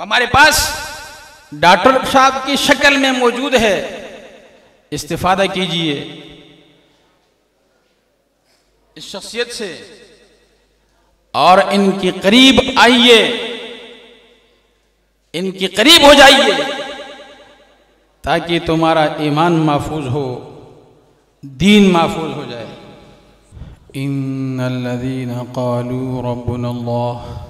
हमारे पास डॉक्टर साहब की शक्ल में मौजूद है। इस्तेफादा कीजिए। इस शख्सियत से और इनके करीब आइए। इनके करीब हो जाइए ताकि तुम्हारा ईमान महफूज हो, दीन महफूज हो जाए। इन्नल्लज़ीन क़ालू रब्बुनल्लाह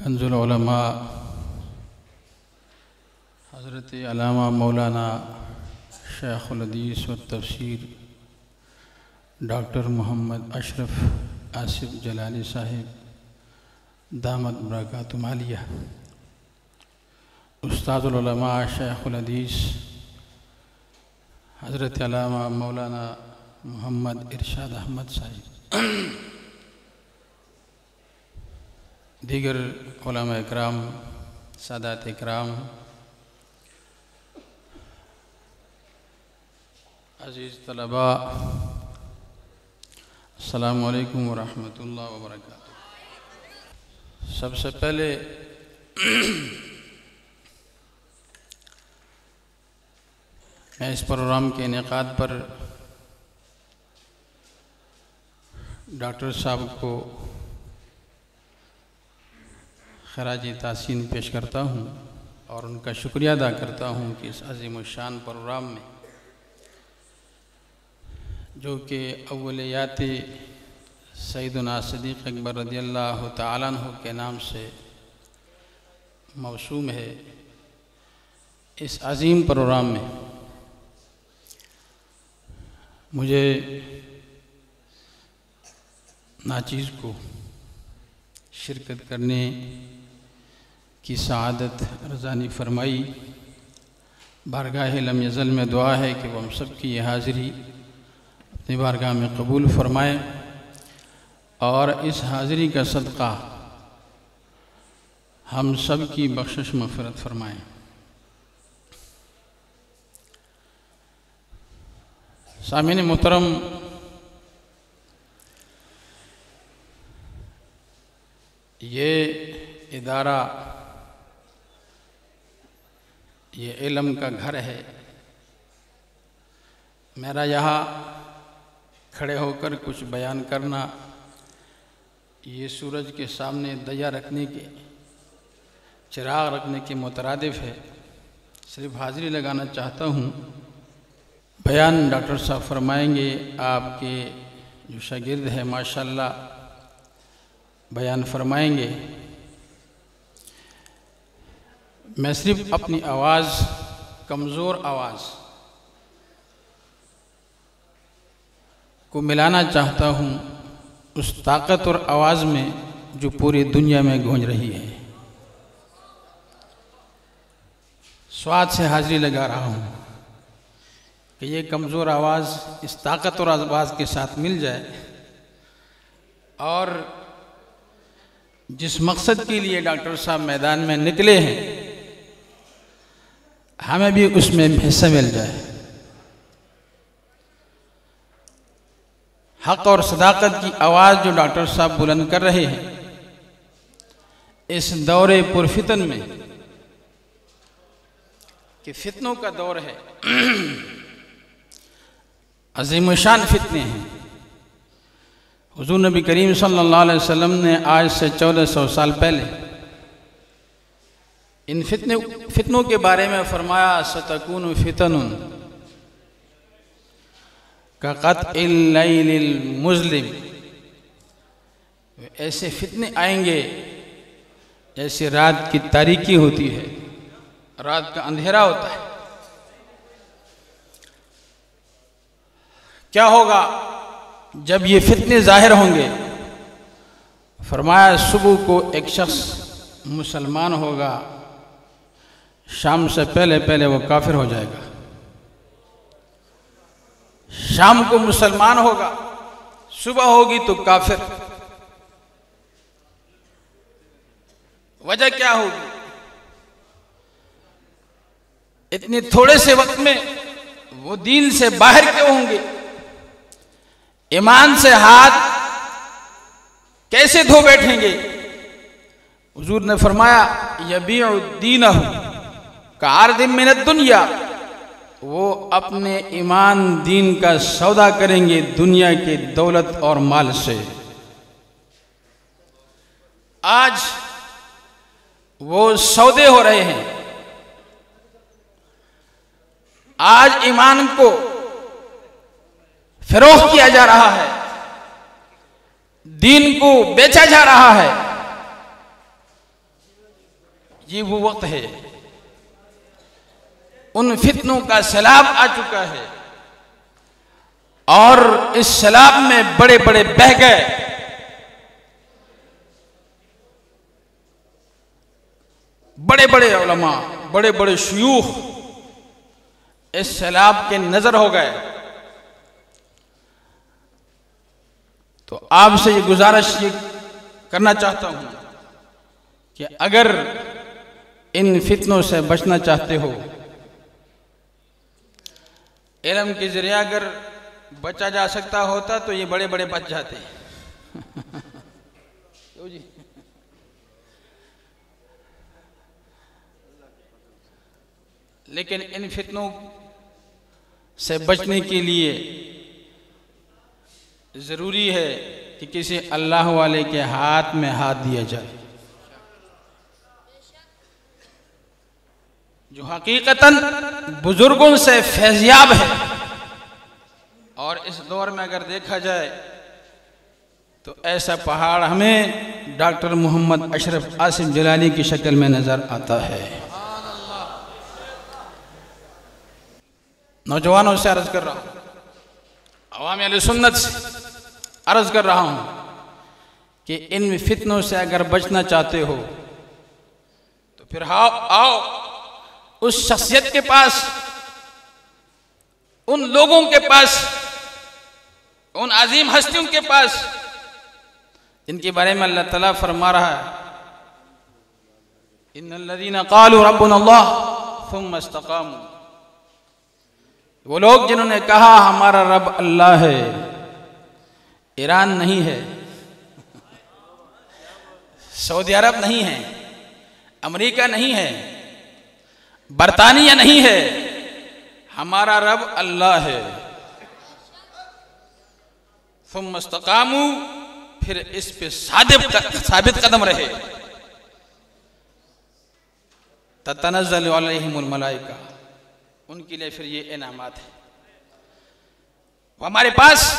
कंजुलमा हज़रत अलामा मौलाना शेख़ुलदीस व तफसीर, डॉक्टर मोहम्मद अशरफ आसिफ जलाली साहिब, दामद बरक़ात मालिया उस्तादुलमा शेख़ुलदीस हज़रत अलामा मौलाना मोहम्मद इरशाद अहमद साहिब। दीगर कराम सादात कराम अज़ीज़ तलबा अलैक्म वरहमतुल्लाह वबरकातुहू। सबसे पहले मैं इस प्रोग्राम के इनका पर डॉक्टर साहब को खराज तासीन पेश करता हूँ और उनका शुक्रिया अदा करता हूँ कि इस अजीम शान प्रोग्राम में, जो कि अवलियात सईदना सदीक़ अकबर रदी तु के नाम से मौसूम है, इस अजीम प्रोग्राम में मुझे नाचीज़ को शिरकत करने की शहादत रजानी फरमाई। बारगाह लम यज़ल में दुआ है कि वह हम सब की ये हाज़िरी अपनी बारगाह में कबूल फरमाए और इस हाज़िरी का सदक़ा हम सब की बख्शिश मफ़रत फरमाएँ। सामिन मोहतरम, ये इदारा ये इलम का घर है। मेरा यहाँ खड़े होकर कुछ बयान करना, ये सूरज के सामने दया रखने के, चिराग रखने के मुतरदफ़ है। सिर्फ़ हाज़िरी लगाना चाहता हूँ। बयान डॉक्टर साहब फरमाएँगे, आपके जो शागिर्द है, माशाल्लाह, बयान फरमाएँगे। मैं सिर्फ़ अपनी आवाज़, कमज़ोर आवाज़ को मिलाना चाहता हूँ उस ताकत और आवाज़ में जो पूरी दुनिया में गूंज रही है। स्वाद से हाजिरी लगा रहा हूँ कि ये कमज़ोर आवाज़ इस ताकत और आवाज़ के साथ मिल जाए और जिस मकसद के लिए डॉक्टर साहब मैदान में निकले हैं हमें भी उसमें हिस्सा मिल जाए। हक और सदाकत की आवाज़ जो डॉक्टर साहब बुलंद कर रहे हैं, इस दौरे पुरफितन में कि फितनों का दौर है। अजीम शान फितने हैं। हुजूर नबी करीम सल्लल्लाहु अलैहि वसल्लम ने आज से चौदह सौ साल पहले इन फितने, फितनों के बारे में फरमाया, सतकून फितन का कत मुस्लिम ऐसे फितने आएँगे, जैसे रात की तारीकी होती है। रात का अंधेरा होता है। क्या होगा जब ये फितने ज़ाहिर होंगे? फरमाया, सुबह को एक शख्स मुसलमान होगा। शाम से पहले पहले वो काफिर हो जाएगा। शाम को मुसलमान होगा, सुबह होगी तो काफिर। वजह क्या होगी? इतने थोड़े से वक्त में वो दीन से बाहर क्यों होंगे? ईमान से हाथ कैसे धो बैठेंगे? हजूर ने फरमाया यबी दीन कार दिन मिनत दुनिया। वो अपने ईमान दीन का सौदा करेंगे दुनिया की दौलत और माल से। आज वो सौदे हो रहे हैं। आज ईमान को फरोख किया जा रहा है। दीन को बेचा जा रहा है। ये वो वक्त है। उन फितनों का सैलाब आ चुका है। और इस सैलाब में बड़े बड़े बह गए। बड़े बड़े उलमा बड़े बड़े शयूख इस सैलाब के नज़र हो गए। तो आपसे ये गुजारिश करना चाहता हूँ कि अगर इन फितनों से बचना चाहते हो इलम के ज़रिए अगर बचा जा सकता होता तो ये बड़े बड़े बच जाते। जी। लेकिन इन फितनों से बचने के लिए ज़रूरी है कि किसी अल्लाह वाले के हाथ में हाथ दिया जाए। जो हकीकतन बुज़ुर्गों से फैजियाब है। और इस दौर में अगर देखा जाए तो ऐसा पहाड़ हमें डॉक्टर मोहम्मद अशरफ आसिम जलाली की शक्ल में नज़र आता है। नौजवानों से अर्ज़ कर रहा हूँ, अवाम सुन्नत से अर्ज़ कर रहा हूँ कि इन फितनों से अगर बचना चाहते हो तो फिर आओ आओ। उस शख्सियत के पास, उन लोगों के पास, उन अजीम हस्तियों के पास, जिनके बारे में अल्लाह तला फरमा रहा है इन रबन अल्लाह वो लोग जिन्होंने कहा, हमारा रब अल्लाह है, ईरान नहीं है, सऊदी अरब नहीं है, अमेरिका नहीं है बरतानिया नहीं है। हमारा रब अल्लाह है। तुम मस्तकामू फिर इस पे साबित साबित कदम रहे। तनजलमलाइका उनके लिए फिर ये इनामत है। हमारे पास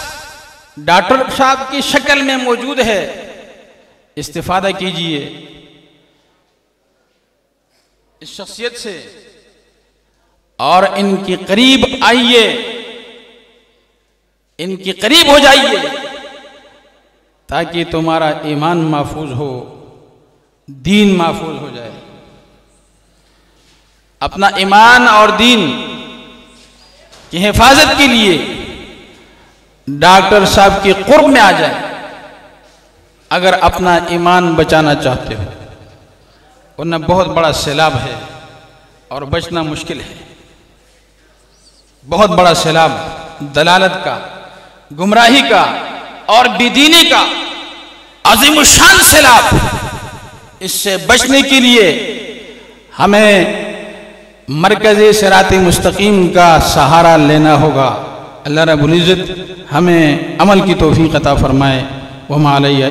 डॉक्टर साहब की शक्ल में मौजूद है। इस्तीफादा कीजिए। इस शख्सियत से। और इनके करीब आइए। इनके करीब हो जाइए। ताकि तुम्हारा ईमान महफूज हो, दीन महफूज हो जाए। अपना ईमान और दीन की हिफाजत के लिए डॉक्टर साहब के कुर्ब में आ जाए। अगर अपना ईमान बचाना चाहते हो। वरना बहुत बड़ा सैलाब है और बचना मुश्किल है। बहुत बड़ा सैलाब दलालत का, गुमराही का और बेदीनी का अजीमुशान सैलाब इससे बचने के लिए हमें मरकज़ सरात मुस्तकीम का सहारा लेना होगा। अल्लाह रबुल्ज़त हमें अमल की तोफ़ी अता फ़रमाए। वमा अलैया